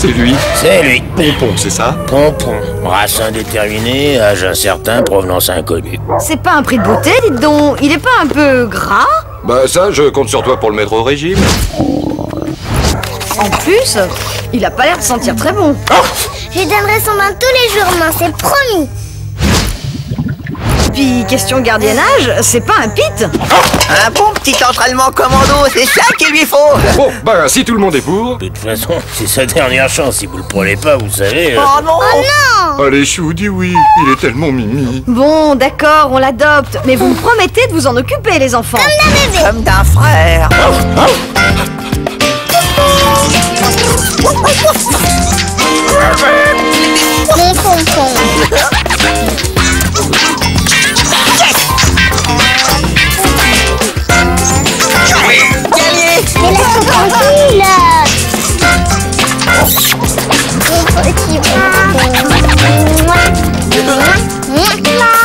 C'est lui. C'est lui. Pompon, c'est ça? Pompon. Race indéterminée, âge incertain, provenance inconnue. C'est pas un prix de beauté, dites donc. Il est pas un peu gras? Bah ça, je compte sur toi pour le mettre au régime. En plus, il a pas l'air de sentir très bon. Je lui donnerai son bain tous les jours, maman, c'est promis. Puis, question gardiennage, c'est pas un pit Un bon petit entraînement commando, c'est ça qu'il lui faut Bon, bah si tout le monde est pour... De toute façon, c'est sa dernière chance. Si vous le prenez pas, vous savez. euh, Oh non Allez, Chou, dis oui. Il est tellement mimi. Bon, d'accord, on l'adopte. Mais vous me promettez de vous en occuper, les enfants. Comme d'un frère Mon Mwah!